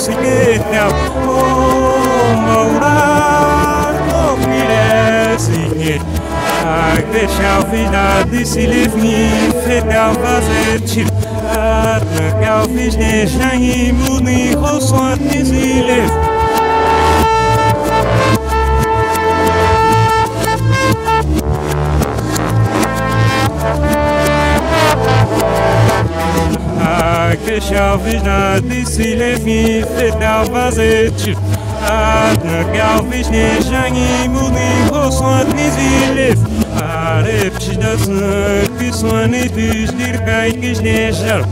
fossichetta, oh, maurar, oh, mirezinha. Ai, deixa a vida de se livre, fetal fazer tiro. Atna, calvis, deixa em muni, rosso, atnizile. que chalvis na disilevi fetal vazete. Adna galvis ne jangi muni hosuat nizilev Arepçi da zık suani düz dirkay kişneşer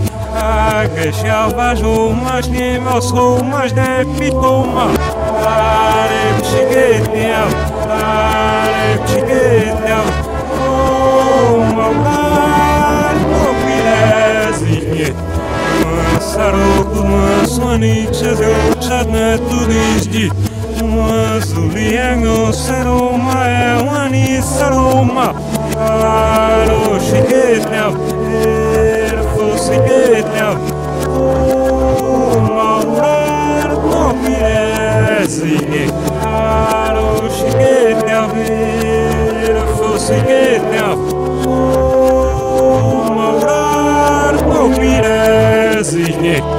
Que chalvas umas ne mos umas de pitoma Arepçi getel Arepçi sarokuma soni chazeo chatna tudizdi uma zuliango weiß ich nicht.